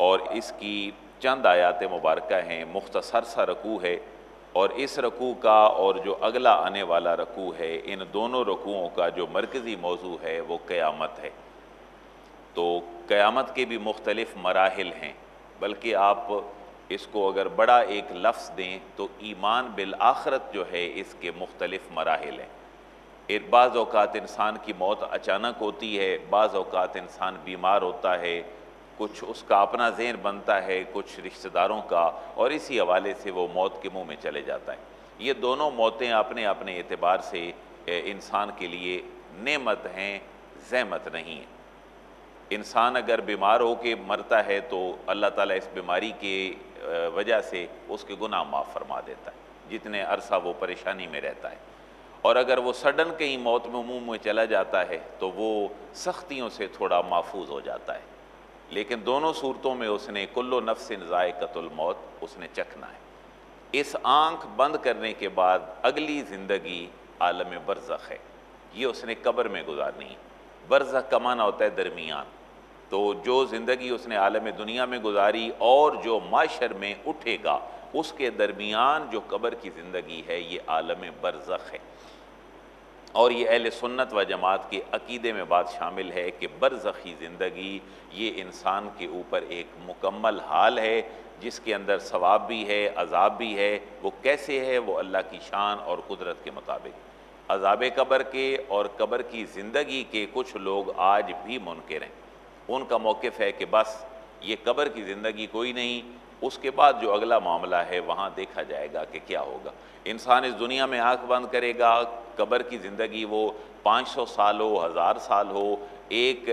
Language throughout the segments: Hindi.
और इसकी चंद आयात मुबारक हैं, मुख्तसर सा रकू है और इस रकू का और जो अगला आने वाला रकू है, इन दोनों रकूओं का जो मरकज़ी मौजू है, वो क़यामत है। तो क़यामत के भी मुख्तलिफ़ मराहल हैं, बल्कि आप इसको अगर बड़ा एक लफ्ज़ दें तो ईमान बिल आखरत जो है, इसके मुख्तलिफ़ मराहल हैं। एक बाज़ अवकात इंसान की मौत अचानक होती है, बाज़ अवकात इंसान बीमार होता है कुछ उसका अपना जहन बनता है, कुछ रिश्तेदारों का, और इसी हवाले से वो मौत के मुँह में चले जाता है। ये दोनों मौतें अपने अपने एतबार से इंसान के लिए नेमत हैं, जहमत नहीं है। इंसान अगर बीमार हो के मरता है तो अल्लाह ताला इस बीमारी के वजह से उसके गुनाह माफ़ फरमा देता है, जितने अरसा वो परेशानी में रहता है। और अगर वो सडन कहीं मौत में मुँह में चला जाता है तो वो सख्तियों से थोड़ा महफूज हो जाता है। लेकिन दोनों सूरतों में उसने कुल्लो नफ्सिन ज़ायक़तुल मौत, उसने चखना है। इस आँख बंद करने के बाद अगली ज़िंदगी आलम बरज़ है। ये उसने कब्र में गुजारनी है। बरज़ कमाना होता है दरमियान। तो जो ज़िंदगी उसने आलम दुनिया में गुजारी और जो माशर में उठेगा, उसके दरमियान जो कब्र की ज़िंदगी है, ये आलम बरज़ है। और ये अहल सुन्नत व जमात के अकीदे में बात शामिल है कि बरज़ी ज़िंदगी ये इंसान के ऊपर एक मुकम्मल हाल है, जिसके अंदर सवाब भी है, अजाब भी है। वो कैसे है? वो अल्लाह की शान और कुदरत के मुताबिक। अजाब कबर के और कबर की ज़िंदगी के कुछ लोग आज भी मुनकर हैं। उनका मौक़ है कि बस ये कबर की ज़िंदगी कोई नहीं उसके बाद जो अगला मामला है, वहाँ देखा जाएगा कि क्या होगा। इंसान इस दुनिया में आँख बंद करेगा, कब्र की ज़िंदगी वो पाँच सौ साल हो हज़ार साल हो, एक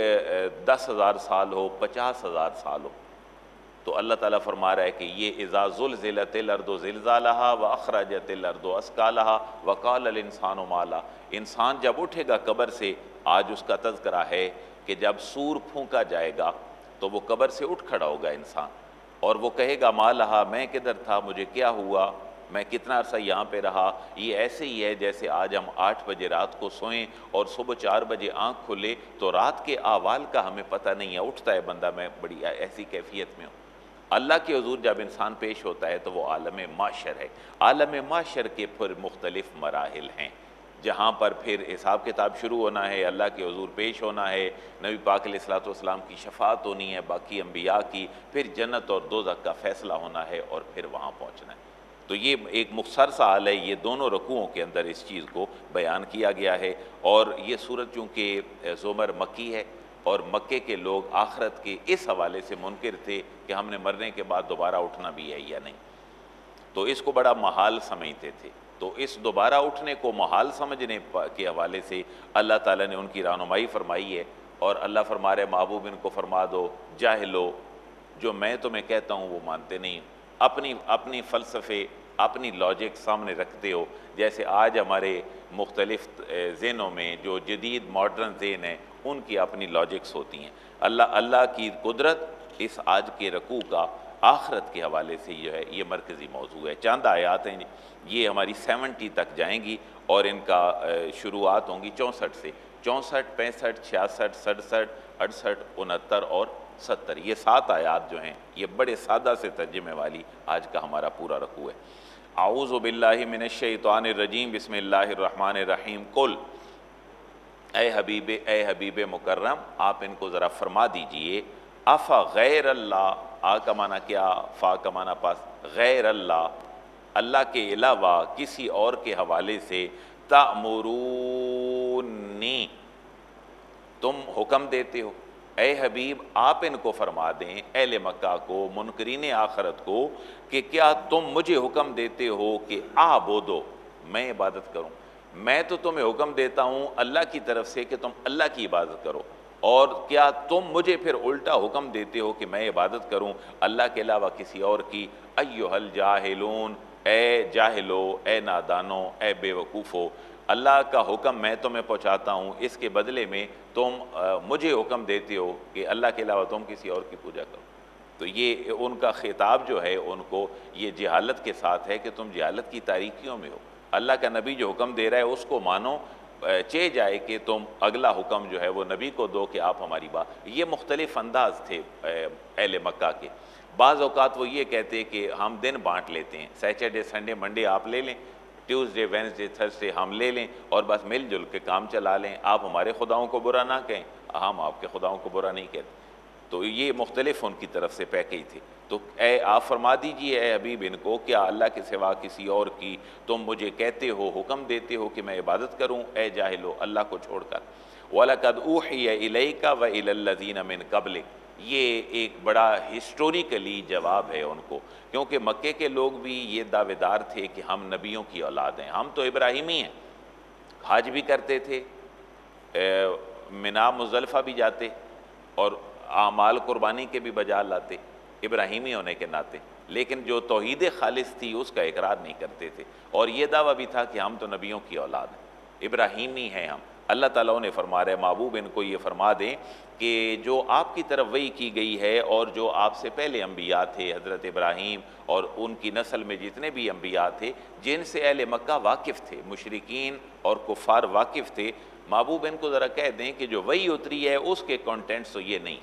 दस हज़ार साल हो, पचास हज़ार साल हो। तो अल्लाह ताला फरमा रहा है कि ये एज़ाज़ुलज़िलतलर्दो ज़िलज़ालहा व अखराज अखराजतलर्दो अस्कालहा वकाल इंसान माला। इंसान जब उठेगा कब्र से, आज उसका तस्करा है कि जब सूर फूका जाएगा तो वो कब्र से उठ खड़ा होगा इंसान। और वो कहेगा मालहा मैं किधर था? मुझे क्या हुआ? मैं कितना अर्सा यहाँ पे रहा? ये ऐसे ही है जैसे आज हम आठ बजे रात को सोएँ और सुबह चार बजे आँख खुले तो रात के आवाल का हमें पता नहीं है। उठता है बंदा, मैं बड़ी ऐसी कैफियत में हूँ। अल्लाह के हजूर जब इंसान पेश होता है तो वो आलम माशर है। आलम माशर के फिर मुख्तलिफ़ मराहल हैं। जहाँ पर फिर हिसाब किताब शुरू होना है, अल्लाह के हजूर पेश होना है, नबी पाक की शफात होनी है, बाकी अम्बिया की, फिर जन्नत और दो का फ़ैसला होना है और फिर वहाँ पहुँचना है। तो ये एक मुख्तर सा हाल है, ये दोनों रकूओं के अंदर इस चीज़ को बयान किया गया है और ये सूरत चूँकि ज़ुमर मक्की है और मक्के के लोग आखरत के इस हवाले से मुनकर थे कि हमने मरने के बाद दोबारा उठना भी है या नहीं। तो इसको बड़ा महाल समझते थे। तो इस दोबारा उठने को महाल समझने के हवाले से अल्लाह ताला ने उनकी रहनुमाई फरमाई है। और अल्लाह फरमा रहे, महबूब, इनको फरमा दो, जाहिलो जो मैं तुम्हें कहता हूँ, वो मानते नहीं। अपनी अपनी फ़लसफ़े, अपनी लॉजिक सामने रखते हो। जैसे आज हमारे मुख्तलिफ़ जेनों में जो जदीद मॉडर्न जेन हैं, उनकी अपनी लॉजिक्स होती हैं। अल्लाह अल्लाह की कुदरत इस आज के रकू का आखरत के हवाले से जो है, ये मरकज़ी मौजू है। चंद आयात हैं, ये हमारी सेवनटी तक जाएँगी और इनका शुरुआत होंगी चौंसठ से। चौंसठ, पैंसठ, छियासठ, सड़सठ, अड़सठ, उनहत्तर और सत्तर। ये सात आयात जो हैं, ये बड़े सादा से तर्जमे वाली आज का हमारा पूरा रकू है। आऊज़बिल्लिमिनशैतानरजीम बसमीम कुल, ए हबीब ए हबीब मुकर्रम, आप इनको ज़रा फरमा दीजिए, अफ़ा गैर अल्लाह आ का माना क्या, फ़ा का माना पास। गैर अल्लाह अल्लाह के अलावा किसी और के हवाले से तामरूनी, तुम हुक्म देते हो। ए हबीब, आप इनको फरमा दें एल मक्का को, मुनकरीन आखरत को, कि क्या तुम मुझे हुक्म देते हो कि आ बोदो मैं इबादत करूँ। मैं तो तुम्हें हुक्म देता हूँ अल्लाह की तरफ़ से कि तुम अल्लाह की इबादत करो। और क्या तुम मुझे फिर उल्टा हुक्म देते हो कि मैं इबादत करूँ? अल्लाह के अलावा किसी और की? अयोहल जाहिलून ए जाहिलो ए नादानो ए बेवकूफ़ो। अल्लाह का हुक्म मैं तुम्हें पहुंचाता हूँ। इसके बदले में तुम आ, मुझे हुक्म देते हो कि अल्लाह के अलावा तुम किसी और की पूजा करो। तो ये उनका खिताब जो है उनको ये जहालत के साथ है कि तुम जहालत की तारीखियों में हो। अल्लाह का नबी जो हुक्म दे रहा है उसको मानो चे जाए कि तुम अगला हुक्म जो है वो नबी को दो कि आप हमारी बात ये मुख्तलिफ़ अंदाज थे अहल मक्का के। बाज़ अवत वो ये कहते कि हम दिन बांट लेते हैं, सैटरडे, संडे, मंडे आप ले लें, ट्यूसडे, वेंसडे, थर्सडे हम ले लें और बस मिलजुल के काम चला लें। आप हमारे खुदाओं को बुरा ना कहें, हम आपके खुदाओं को बुरा नहीं कहते। तो ये मुख्तलिफ़ उनकी तरफ़ से पैकेज थे। तो ए, आप फरमा दीजिए, ए हबीब, इनको क्या अल्लाह के सिवा किसी और की तुम मुझे कहते हो, हुक्म देते हो कि मैं इबादत करूँ, ए जाहिलो अल्लाह को छोड़कर। ऊह का व इलल्लजीन मिन कबल ये एक बड़ा हिस्टोरिकली जवाब है उनको, क्योंकि मक्के के लोग भी ये दावेदार थे कि हम नबियों की औलाद हैं। हम तो इब्राहिमी हैं, हज भी करते थे मिना मुजलफ़ा भी जाते, और आमाल कुर्बानी के भी बजा लाते, इब्राहिमी होने के नाते। लेकिन जो तोहद खालिश थी, उसका इकरार नहीं करते थे। और ये दावा भी था कि हम तो नबियों की औलाद हैं। इब्राहिमी हैं हम। अल्लाह ताला ने फरमा रहे, महबूब, इनको ये फरमा दें कि जो आपकी तरफ़ वही की गई है और जो आपसे पहले अम्बिया थे, हज़रत इब्राहीम, और उनकी नस्ल में जितने भी अम्बिया थे, जिनसे अहल मक्का वाकिफ़ थे, मुशरकिन और कुफ़ार वाकिफ़ थे, महबूब, इनको ज़रा कह दें कि जो वही उतरी है, उसके कॉन्टेंट्स तो ये नहीं।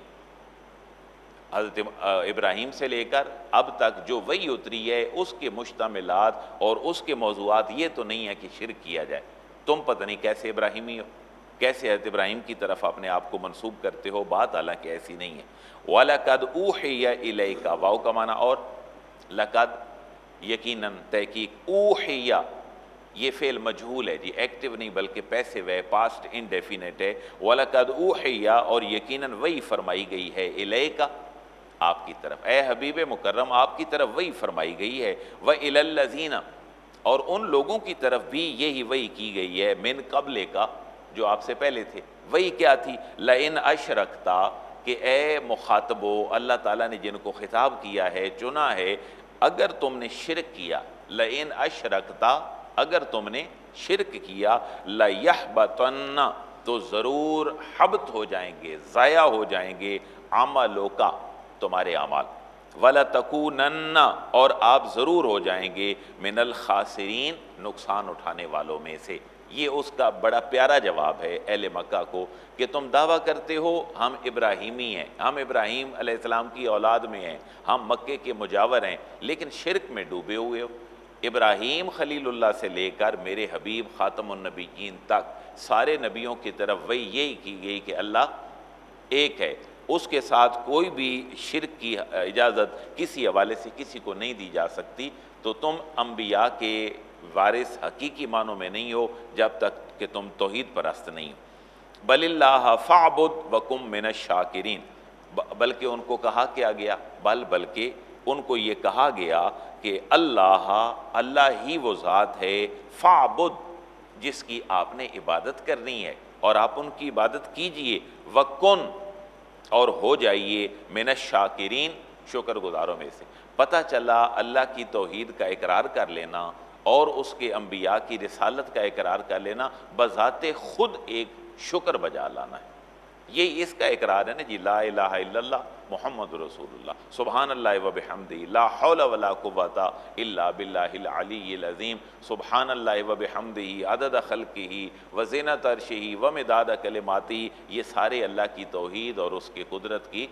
हज़रत इब्राहीम से लेकर अब तक जो वही उतरी है, उसके मुश्तमिलात और उसके मौजूद ये तो नहीं है कि शिर किया जाए। तुम पता नहीं कैसे इब्राहिमी हो कैसे हज़रत इब्राहिम की तरफ़ अपने आप को मनसूब करते हो, बात हालाँकि ऐसी नहीं है। वाला वालकद ऊह का वाओ का माना और लकद यकीन तहकीक ऊह ये फेल मजहूल है जी, एक्टिव नहीं, बल्कि पैसे वह, पास्ट इनडेफिनेट है। वलकद ऊह और यकीन वही फरमाई गई है इले का आपकी तरफ़। ए हबीब मुकर्रम, आपकी तरफ़ वही फरमाई गई है। वह इलजीना और उन लोगों की तरफ़ भी यही वही की गई है। मिन कबले का, जो आपसे पहले थे, वही क्या थी? लाइन अश रखता कि ए मुखातबो, अल्लाह ताला ने जिनको खिताब किया है, चुना है, अगर तुमने शिरक किया, लाइन अश रखता अगर तुमने शिरक किया लह बतना तो ज़रूर हबत हो जाएँगे, ज़ाया हो जाएँगे आमलों का। तुम्हारे अमाल। वला तकू नन्ना और आप ज़रूर हो जाएँगे मिनल खासरीन, नुकसान उठाने वालों में से। ये उसका बड़ा प्यारा जवाब है अहल मक्का को, कि तुम दावा करते हो, हम इब्राहिमी हैं। हम इब्राहिम अलैहिस्सलाम की औलाद में हैं। हम मक्के के मुजावर हैं, लेकिन शिरक में डूबे हुए हो। इब्राहीम खलीलुल्लाह से लेकर मेरे हबीब ख़ातमनबीन तक, सारे नबियों की तरफ़ वही यही की गई कि अल्लाह एक है उसके साथ कोई भी शिर की इजाज़त किसी हवाले से किसी को नहीं दी जा सकती तो तुम अम्बिया के वारिस हकीकी मानों में नहीं हो, जब तक कि तुम तोहद परस्त नहीं हो। बल्ला फ़ाबुद वकुम मिन शाकिरीन। बल्कि उनको कहा क्या गया, बल बल्कि उनको ये कहा गया कि अल्लाह अल्लाह ही वो ज़ात है, फ़ाबुद, जिसकी आपने इबादत करनी है, और आप उनकी इबादत कीजिए। वकुन और हो जाइए मिन शाकिरीन शुक्र गुज़ारों में से। पता चला, अल्लाह की तोहद का इकरार कर लेना और उसके अम्बिया की रसालत का इकरार कर लेना, बज़ात खुद एक शुक्र बजा लाना है। ये इसका इकरार है ना जी, ला इला मोहम्मद रसूलुल्लाह। सुबहान अल्लाह वबहमदी ला वला कुव्वता इल्ला बिल्लाजीम सुबहान अल्लाह वबहमदी अदद खल्क ही वजीन तरश ही व मिदाद कलमाती ये सारे अल्लाह की तोहद और उसके कुदरत की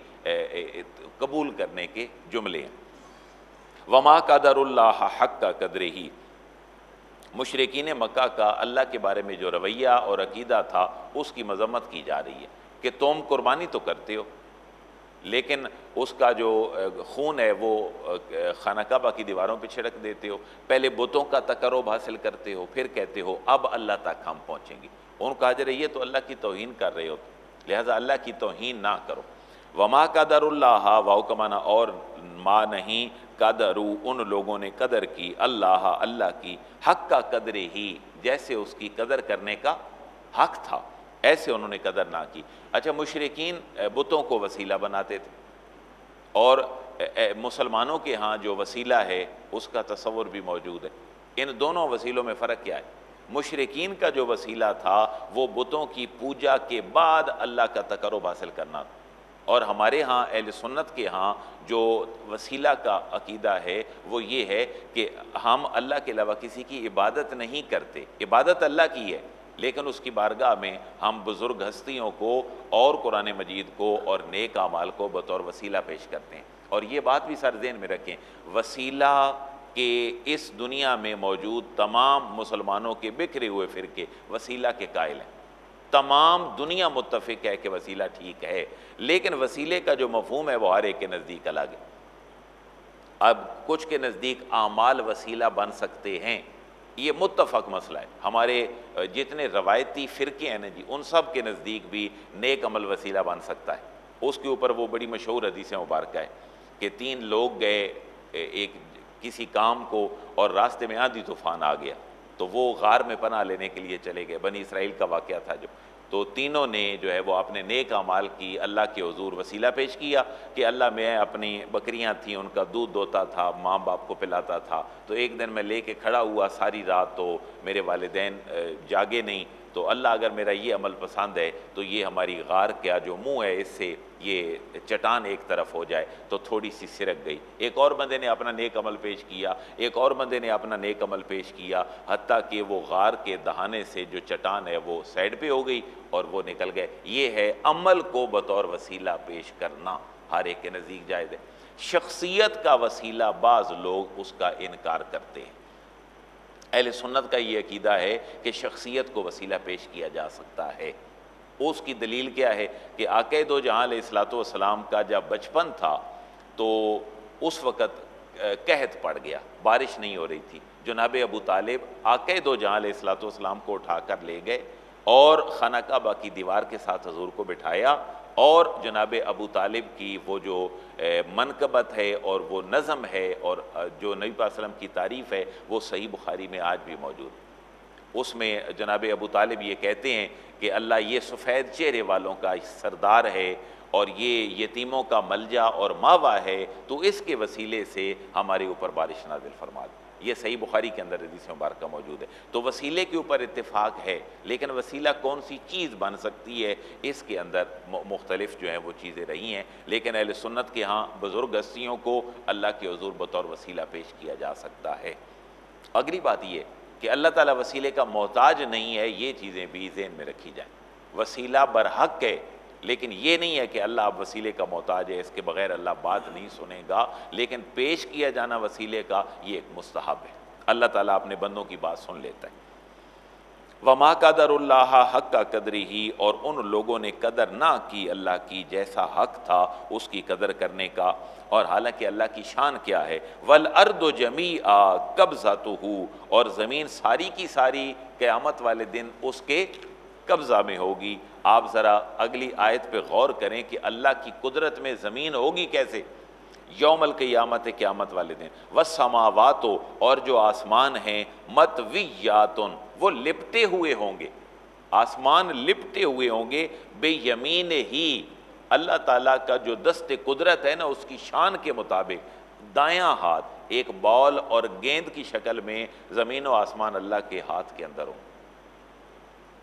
कबूल करने के जुमले हैं। वमा कदरुल्ला हक का कदर ही मुशरकिन मक्का का अल्लाह के बारे में जो रवैया और अकीदा था, उसकी मजम्मत की जा रही है। कि तुम कुर्बानी तो करते हो, लेकिन उसका जो खून है वो खाना काबा की दीवारों पर छिड़क देते हो, पहले बुतों का तकरब हासिल करते हो, फिर कहते हो, अब अल्लाह तक हम पहुँचेंगे। उनका हाजर ये तो अल्लाह की तोहन कर रहे हो लिहाजा अल्लाह की तोहन ना करो। वमा कदरुल्लाह, वाओ कमाना और माँ नहीं, कदरू, उन लोगों ने कदर की, अल्लाह अल्लाह की, हक का कदर ही, जैसे उसकी कदर करने का हक था। ऐसे उन्होंने कदर ना की। अच्छा मुशरकिन बुतों को वसीला बनाते थे। और मुसलमानों के यहाँ जो वसीला है, उसका तस्वुर भी मौजूद है। इन दोनों वसीलों में फ़र्क क्या है? मुशरकिन का जो वसीला था, वो बुतों की पूजा के बाद अल्लाह का तकरब हासिल करना था। और हमारे यहाँ, अहल सुन्नत के यहाँ जो वसीला का अकीदा है, वो ये है कि हम अल्लाह के अलावा किसी की इबादत नहीं करते। इबादत अल्लाह की है। लेकिन उसकी बारगाह में हम बुज़ुर्ग हस्तियों को और कुरान मजीद को और नेक अमाल को बतौर वसीला पेश करते हैं। और ये बात भी सर में रखें, वसीला के इस दुनिया में मौजूद तमाम मुसलमानों के बिखरे हुए फ़िरके वसीला के कायल हैं। तमाम दुनिया मुतफ़िक है कि वसीला ठीक है, लेकिन वसीले का जो मफहम है वो हर एक के नज़दीक अलग है। अब कुछ के नज़दीक आमाल वसीला बन सकते हैं ये मुतफ़ मसला है। हमारे जितने रवायती फ़िरके हैं ना जी, उन सब के नज़दीक भी नेक अमल वसीला बन सकता है। उसके ऊपर वो बड़ी मशहूर हदीस मुबारक है कि तीन लोग गए एक किसी काम को और रास्ते में आंधी तूफ़ान आ गया। तो वो गार में पना लेने के लिए चले गए। बनी इसराइल का वाक़ था जो। तो तीनों ने जो है वो अपने नेक अमाल की अल्लाह के हजूर वसीला पेश किया कि अल्लाह मैं अपनी बकरियाँ थी, उनका दूध दोता था माँ बाप को पिलाता था। तो एक दिन मैं ले कर खड़ा हुआ सारी रात तो मेरे वालदेन जागे नहीं। तो अल्लाह अगर मेरा ये अमल पसंद है तो ये हमारी गार क्या जो मुँह है, इससे ये चटान एक तरफ़ हो जाए। तो थोड़ी सी सिरक गई। एक और बंदे ने अपना नेक अमल पेश किया, एक और बंदे ने अपना नेक अमल पेश किया हती कि वो गार के दहाने से जो चटान है, वो साइड पे हो गई और वो निकल गए। ये है अमल को बतौर वसीला पेश करना, हर एक के नज़दीक जायज़ है। शख्सियत का वसीला बाज़ लोग उसका इनकार करते हैं। अहल सुन्नत का ये अकीदा है कि शख्सियत को वसीला पेश किया जा सकता है। उसकी दलील क्या है कि आक़ दो जहाँ सलाम का जब बचपन था तो उस वक़्त कहत पड़ गया, बारिश नहीं हो रही थी। जनाब अबू तालिब आक़ दो जहाँ सलाम को उठा कर ले गए और खाना काबा की दीवार के साथ हजूर को बिठाया और जनाब अबू तालिब की वो जो मनकबत है और वो नज़म है और जो नबी वसल्लम की तारीफ़ है, वो सही बुखारी में आज भी मौजूद उसमें जनाब अबू तालिब ये कहते हैं कि अल्लाह ये सफ़ेद चेहरे वालों का सरदार है और ये यतीमों का मलजा और मावा है तो इसके वसीले से हमारे ऊपर बारिश नाजिल फरमा दे। ये सही बुखारी के अंदर हदीस मुबारक मौजूद है। तो वसीले के ऊपर इतफ़ाक़ है, लेकिन वसीला कौन सी चीज़ बन सकती है, इसके अंदर मुख्तलिफ़ जो है वो चीज़ें रही हैं। लेकिन अहल सुन्नत के यहाँ बुज़ुर्ग हस्तियों को अल्लाह के हजूर बतौर वसीला पेश किया जा सकता है। अगली बात ये कि अल्लाह ताला वसीले का मोहताज नहीं है, ये चीज़ें भी जेन में रखी जाएँ। वसीला बरहक है लेकिन ये नहीं है कि अल्लाह अब वसीले का मोहताज है, इसके बगैर अल्लाह बात नहीं सुनेगा, लेकिन पेश किया जाना वसीले का ये एक मुस्तहब है। अल्लाह ताला अपने बंदों की बात सुन लेता है। वमा कदरुल्लाह हक का कदरी ही और उन लोगों ने कदर ना की अल्लाह की जैसा हक था उसकी कदर करने का। और हालाँकि अल्लाह की शान क्या है? वल अर्द जमी आ कब्जा तो और ज़मीन सारी की सारी क़यामत वाले दिन उसके कब्ज़ा में होगी। आप ज़रा अगली आयत पे गौर करें कि अल्लाह की कुदरत में ज़मीन होगी कैसे? यौमल क़यामत क़यामत वाले दिन। व समावातो, और जो आसमान हैं, मतवियातुन, वो लिपटे हुए होंगे। आसमान लिपटे हुए होंगे, बेयमीन ही। अल्लाह ताला का जो दस्त कुदरत है ना, उसकी शान के मुताबिक। दायां हाथ, एक बॉल और गेंद की शक्ल में ज़मीन व आसमान अल्लाह के हाथ के अंदर होंगे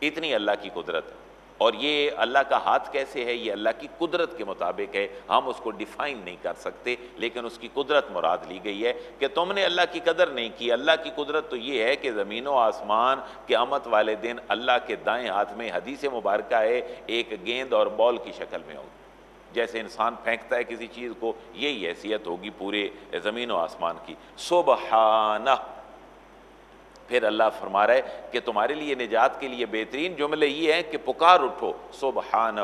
इतनी अल्लाह की कुदरत। है और ये अल्लाह का हाथ कैसे है? ये अल्लाह की कुदरत के मुताबिक है। हम उसको डिफ़ाइन नहीं कर सकते, लेकिन उसकी कुदरत मुराद ली गई है कि तुमने अल्लाह की कदर नहीं की। अल्लाह की कुदरत तो ये है कि ज़मीन व आसमान के अमत वाले दिन अल्लाह के दाएँ हाथ में हदीस मुबारक है एक गेंद और बॉल की शक्ल में होगी। जैसे इंसान फेंकता है किसी चीज़ को, यही हैसियत होगी पूरे ज़मीन व आसमान की। सुबहाना फिर अल्लाह फरमा रहे कि तुम्हारे लिए निजात के लिए बेहतरीन जुमले ये हैं कि पुकार उठो। सुबहान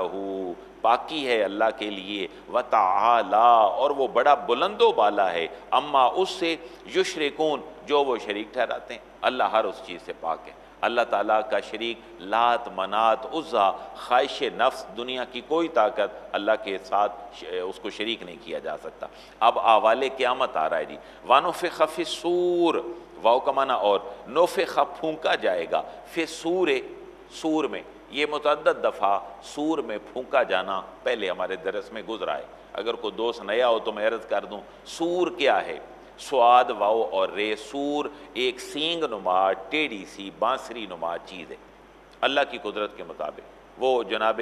बाकी है अल्लाह के लिए। व ताला, और वो बड़ा बुलंदो बाला है। अम्मा उससे, युशरकून, जो वो शरीक ठहराते हैं। अल्लाह हर उस चीज़ से पाक है। अल्लाह ताला का शरीक, लात, मनात उज़ा ख्वाहिश नफ्स, दुनिया की कोई ताकत अल्लाह के साथ उसको शरीक नहीं किया जा सकता। अब आवाले क़्यामत आ रहा है जी। वानुफ़ खफ़िसूर वाव कमाना और नोफ़ खा फूका जाएगा। फिर सूर सूर में। ये मुतद दफ़ा सूर में फूका जाना पहले हमारे दरस में गुजरा है। अगर कोई दोस्त नया हो तो मैं अर्ज़ कर दूँ, सूर क्या है? स्वाद वाओ और रे सूर एक सींग नुमा टेढ़ी सी बांसरी नुमा चीज़ है अल्लाह की कुदरत के मुताबिक वो जनाब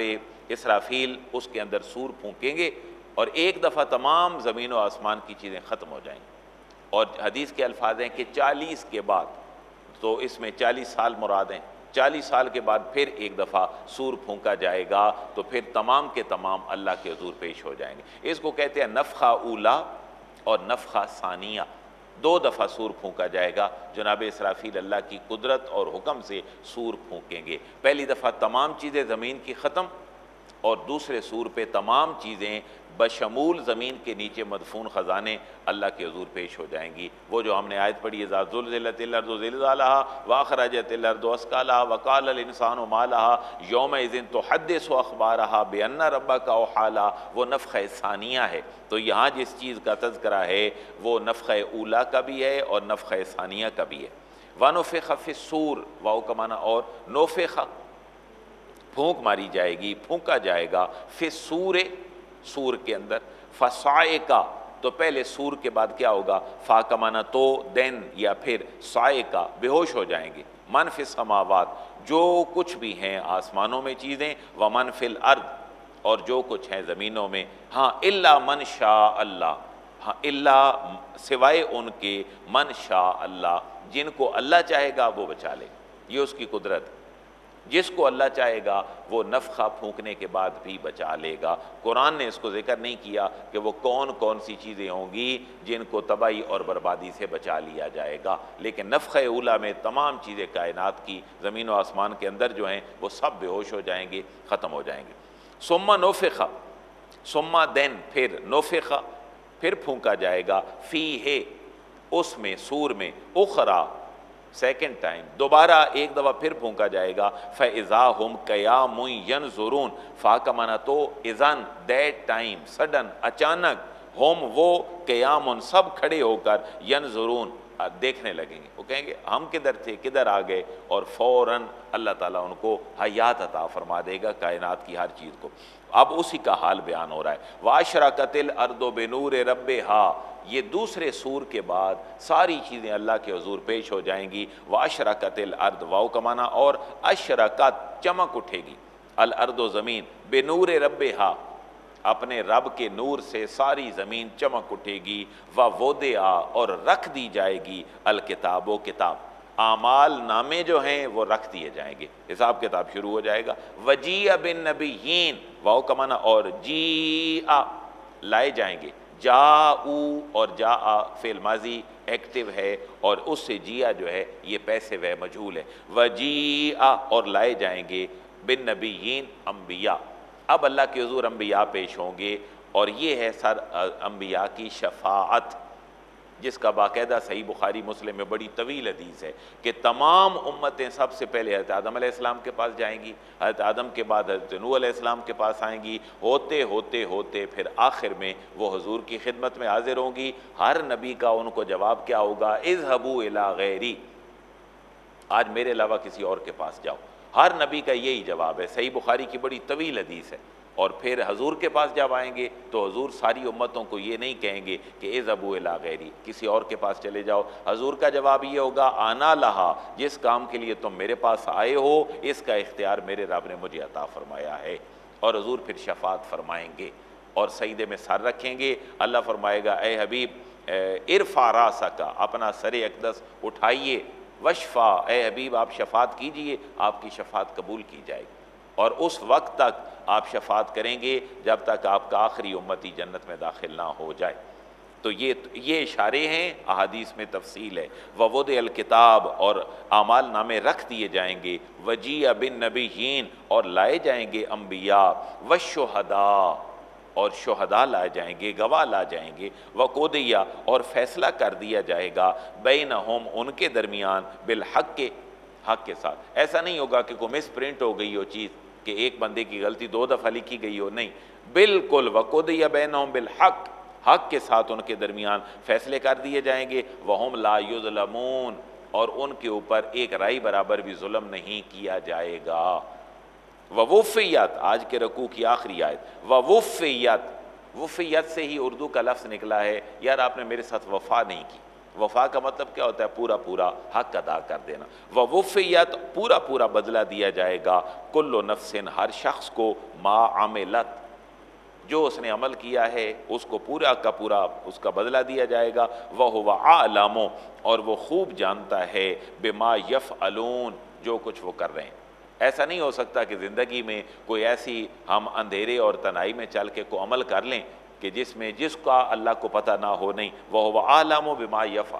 इसराफील उसके अंदर सूर फूकेंगे और एक दफ़ा तमाम ज़मीन व आसमान की चीज़ें ख़त्म हो जाएँगी। और हदीस के अल्फाज हैं कि चालीस के बाद तो इसमें चालीस साल मुराद हैं। चालीस साल के बाद फिर एक दफ़ा सूर फूका जाएगा तो फिर तमाम के तमाम अल्लाह के हजूर पेश हो जाएँगे। इसको कहते हैं नफ़ा ऊला। और नफ़ा सानिया, दो दफ़ा सूर फूका जाएगा। जनाब इसराफील अल्लाह की कुदरत और हुक्म से सूर फूकेंगे। पहली दफ़ा तमाम चीज़ें ज़मीन की ख़त्म और दूसरे सूर पे तमाम चीज़ें बशमूल ज़मीन के नीचे मदफून ख़जाने अल्लाह के हजूर पेश हो जाएँगी। वो जो हमने आयत पढ़ी है ज़ाजुल्ज़िल्ला वाखराजतलरदोस्काला वकाल इंसान माला योम इज़िन तो हद सो अखबार बेअन्ना रब्बा का ओहाला वो नफ़ सानिया है। तो यहाँ जिस चीज़ का तस्करा है, वो नफ़ ऊला का भी है और नफ़ सानिया का भी है। वानोफ़ खफ़ सूर, वाओ कमाना और नोफ़ फूंक मारी जाएगी, फूंका जाएगा, फिर सूर सूर के अंदर। फसाए का तो पहले सूर के बाद क्या होगा? फा कमाना तो देन, या फिर साए का, बेहोश हो जाएँगे। मन फिर समावात। जो कुछ भी हैं आसमानों में चीज़ें, व मन फिल अर्द। और जो कुछ हैं ज़मीनों में हाँ इल्ला मन शाह अल्लाह। हाँ इल्ला सिवाय उनके, मन शाह अल्लाह। जिनको अल्लाह चाहेगा, वो बचा ले। ये उसकी कुदरत। जिसको अल्लाह चाहेगा, वो नफ़ा फूकने के बाद भी बचा लेगा। कुरान ने इसको ज़िक्र नहीं किया कि वो कौन कौन सी चीज़ें होंगी जिनको तबाही और बर्बादी से बचा लिया जाएगा। लेकिन नफ़ उला में तमाम चीज़ें कायनात की, ज़मीन व आसमान के अंदर जो हैं, वो सब बेहोश हो जाएँगे, ख़त्म हो जाएँगे। सुम्मा नोफ़ा सुम्मा दैन, फिर नोफ़ा फिर फूका जाएगा। फ़ी है उसमें सूर में, उखरा सेकेंड टाइम दोबारा एक दफ़ा फिर फूका जाएगा। फ़ैज़ा हम कयामुन ज़रून फ़ा का माना तो इज़न दैट टाइम सडन अचानक, होम वो कयाम सब खड़े होकर यन ज़रून देखने लगेंगे वो कहेंगे, हम किधर थे, किधर आ गए? और फ़ौर अल्लाह ताला उनको हयात अता फरमा देगा कायनात की हर चीज़ को। अब उसी का हाल बयान हो रहा है। वाशरा कतिल अर्दो बेनूर रब हा ये दूसरे सूर के बाद सारी चीज़ें अल्लाह के हजूर पेश हो जाएँगी। व अशरकतिल अर्द वाओ कमाना और अशरकत चमक उठेगी। अल अर्दो ज़मीन बेनूर रब हा अपने रब के नूर से सारी ज़मीन चमक उठेगी व वोदे आ और रख दी जाएगी अल किताब व किताब। आमाल नामे जो हैं, वो रख दिए जाएँगे। हिसाब किताब शुरू हो जाएगा। वजी बिन नबीन वाओ कमाना और जी आ लाए जाएँगे। जा ऊ और जा आ फेल माजी एक्टिव है, और उससे जिया जो है, ये पैसे वह मजहूल है। वजी आ और लाए जाएँगे बिन नबी नबीन अम्बिया अब अल्लाह के हजूर अम्बिया पेश होंगे और ये है सर अम्बिया की शफात जिसका बाकायदा सही बुखारी मुस्लिम में बड़ी तवील हदीस है कि तमाम उम्मतें सबसे पहले हज़रत आदम इस्लाम के पास जाएँगी, हज़रत आदम के बाद हज़रत नू इस्लाम के पास आएँगी, होते होते होते फिर आखिर में वो हजूर की खिदमत में हाजिर होंगी। हर नबी का उनको जवाब क्या होगा? इज़ हबू इला गैरी, आज मेरे अलावा किसी और के पास जाओ। हर नबी का यही जवाब है। सही बुखारी की बड़ी तवील हदीस है। और फिर हजूर के पास जब आएँगे तो हजूर सारी उम्मतों को ये नहीं कहेंगे कि ए ज़बू गैरी किसी और के पास चले जाओ। हजूर का जवाब ये होगा, आना लहा, जिस काम के लिए तुम मेरे पास आए हो, इसका इख्तियार मेरे रब ने मुझे अता फरमाया है। और हजूर फिर शफात फरमाएँगे और सईदे में सर रखेंगे। अल्लाह फरमाएगा ए हबीब इरफा रासा का अपना सर अकदस उठाइए वशफ़ा, ए अबीब, आप शफात कीजिए, आपकी शफात कबूल की जाएगी। और उस वक्त तक आप शफात करेंगे जब तक आपका आखिरी उम्मती जन्नत में दाखिल ना हो जाए। तो ये ये इशारे हैं, अहादीस में तफसील है। ववद अलकिताब और आमाल नामे रख दिए जाएँगे। वजी बिन नबीन और लाए जाएँगे अम्बिया व शहदा और शहदा ला जाएँगे, गवाह ला जाएँगे व कोदिया और फैसला कर दिया जाएगा बेन हम उनके दरमियान बिल हक के हक के साथ। ऐसा नहीं होगा कि कोई मिस प्रिंट हो गई हो चीज़ कि एक बंदे की गलती दो दफ़ा लिखी गई हो। नहीं, बिल्कुल वकुद या बैन बिल हक हक के साथ उनके दरमियान फैसले कर दिए जाएँगे। वहम लायुजलमून और उनके ऊपर एक राई बराबर भी जुल्म नहीं किया जाएगा। व वफ़ियत आज के रकू की आखिरी आयत। व वफ़ियत से ही उर्दू का लफ्ज़ निकला है, यार आपने मेरे साथ वफ़ा नहीं की। वफा का मतलब क्या होता है? पूरा पूरा हक अदा कर देना। वफ़ियत पूरा पूरा बदला दिया जाएगा, कुल्लो नफसिन, हर शख्स को मा आमिलत जो उसने अमल किया है, उसको पूरा का पूरा उसका बदला दिया जाएगा। वह हुआ आलमो, और वो खूब जानता है, बेमा यफ़ अलून जो कुछ वो कर रहे हैं। ऐसा नहीं हो सकता कि ज़िंदगी में कोई ऐसी हम अंधेरे और तनाई में चल के को अमल कर लें कि जिसमें जिसका अल्लाह को पता ना हो नहीं, वह वह आलम बिमा यफ़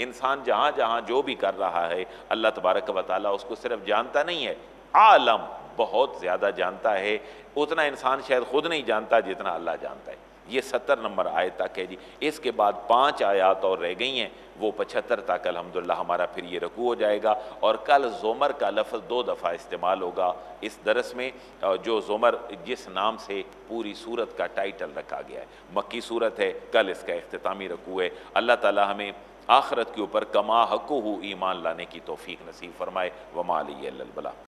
इंसान जहाँ जहाँ जो भी कर रहा है, अल्लाह तबारक व ताली उसको सिर्फ़ जानता नहीं है। आलम बहुत ज़्यादा जानता है, उतना इंसान शायद खुद नहीं जानता जितना अल्लाह जानता है। ये सत्तर नंबर आयत तक है जी। इसके बाद पाँच आयात और रह गई हैं, वो पचहत्तर तक अलहमदिल्ला हमारा फिर ये रकू हो जाएगा। और कल जोमर का लफ्ज़ दो दफ़ा इस्तेमाल होगा। इस दरस में जो जोमर जिस नाम से पूरी सूरत का टाइटल रखा गया है, मक्की सूरत है, कल इसका अख्तामी रकू है। अल्लाह ताली हमें आखरत के ऊपर कमा हकू ईमान लाने की तोफ़ी नसीब फरमाए। वमा अली